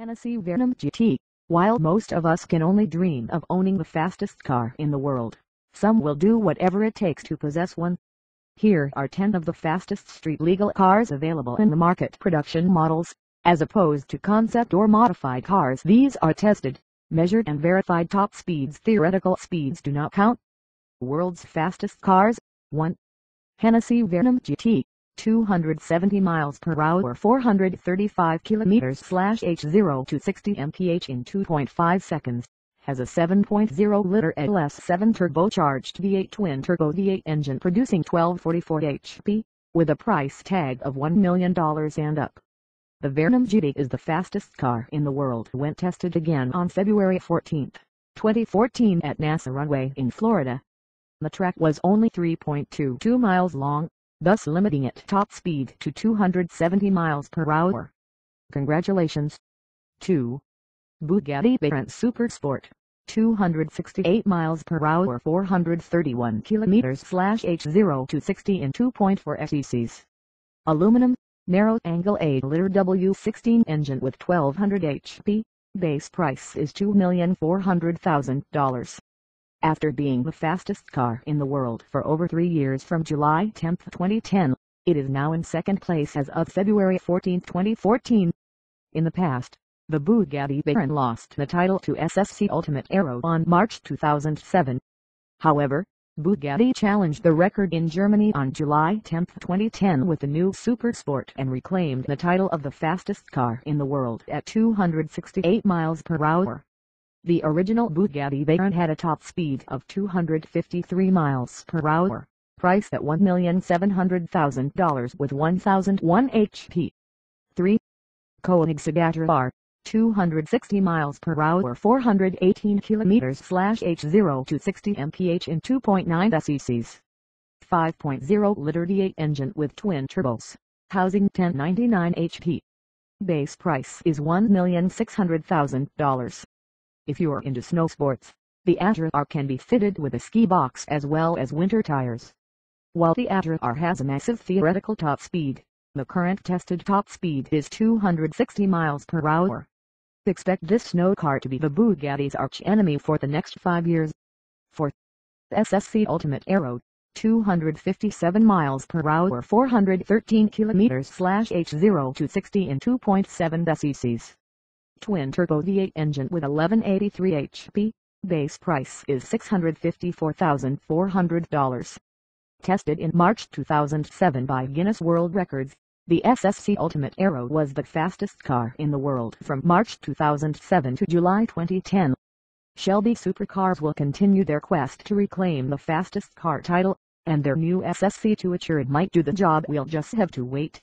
Hennessy Venom GT. While most of us can only dream of owning the fastest car in the world, some will do whatever it takes to possess one. Here are 10 of the fastest street legal cars available in the market production models, as opposed to concept or modified cars. These are tested, measured and verified top speeds. Theoretical speeds do not count. World's fastest cars, 1. Hennessy Venom GT. 270 miles per hour 435 kilometers slash h0 to 60 mph in 2.5 seconds, has a 7.0-liter LS7 turbocharged V8 twin-turbo V8 engine producing 1244 HP, with a price tag of $1 million and up. The Venom GT is the fastest car in the world when tested again on February 14, 2014 at NASA Runway in Florida. The track was only 3.22 miles long, thus limiting its top speed to 270 miles per hour. Congratulations! 2. Bugatti Veyron Supersport 268 miles per hour 431 kilometers slash H0 to 60 in 2.4 SECs. Aluminum, narrow angle 8 liter W16 engine with 1200 HP, base price is $2,400,000. After being the fastest car in the world for over three years from July 10, 2010, it is now in second place as of February 14, 2014. In the past, the Bugatti Veyron lost the title to SSC Ultimate Aero on March 2007. However, Bugatti challenged the record in Germany on July 10, 2010 with the new Supersport and reclaimed the title of the fastest car in the world at 268 miles per hour. The original Bugatti Veyron had a top speed of 253 miles per hour, priced at $1,700,000 with 1,001 HP. 3. Koenigsegg R 260 miles per hour 418 kilometers slash H0 to 60 mph in 2.9 SECs. 5.0 liter V8 engine with twin turbos, housing 1099 HP. Base price is $1,600,000. If you're into snow sports, the Agera R can be fitted with a ski box as well as winter tires. While the Agera R has a massive theoretical top speed, the current tested top speed is 260 miles per hour. Expect this snow car to be the Bugatti's arch enemy for the next five years. 4. SSC Ultimate Aero 257 miles per hour 413 kilometers slash H0 to 60 in 2.7 SECs twin-turbo V8 engine with 1183 HP. Base price is $654,400. Tested in March 2007 by Guinness World Records, the SSC Ultimate Aero was the fastest car in the world from March 2007 to July 2010. Shelby Supercars will continue their quest to reclaim the fastest car title, and their new SSC Tuatara might do the job we'll just have to wait.